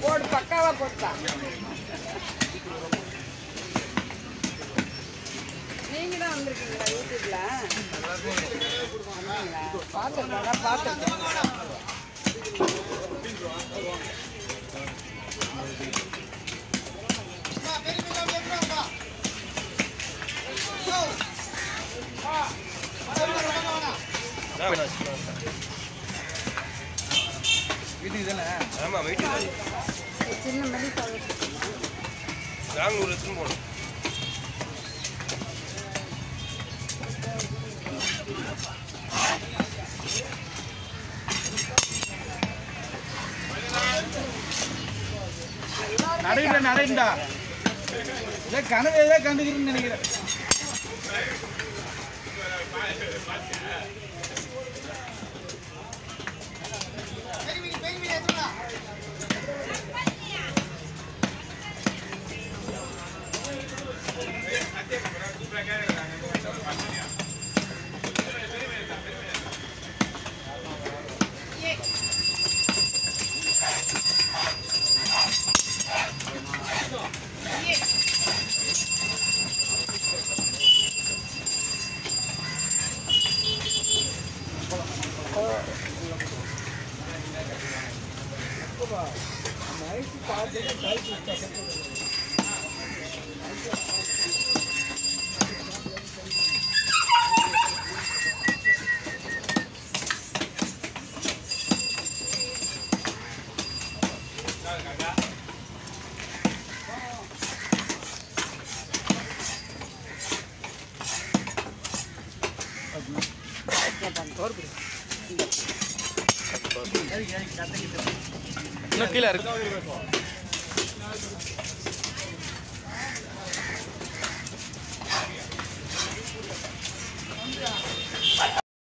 போடு பக்காவா கொடுத்தா நீங்க தான் வந்திருக்கீங்களா யூடியூப்ல? பார்த்துருக்கா பார்த்துருக்கேன் வீட்டுக்கு தானே? ஆமாம் வெயிட் சின்ன மணி பெங்களூர் எடுத்துன்னு போகணும். நடையில நடைண்டா ஏதோ கனவு ஏதோ கண்டுக்கிறேன்னு நினைக்கிறேன். और No, killer.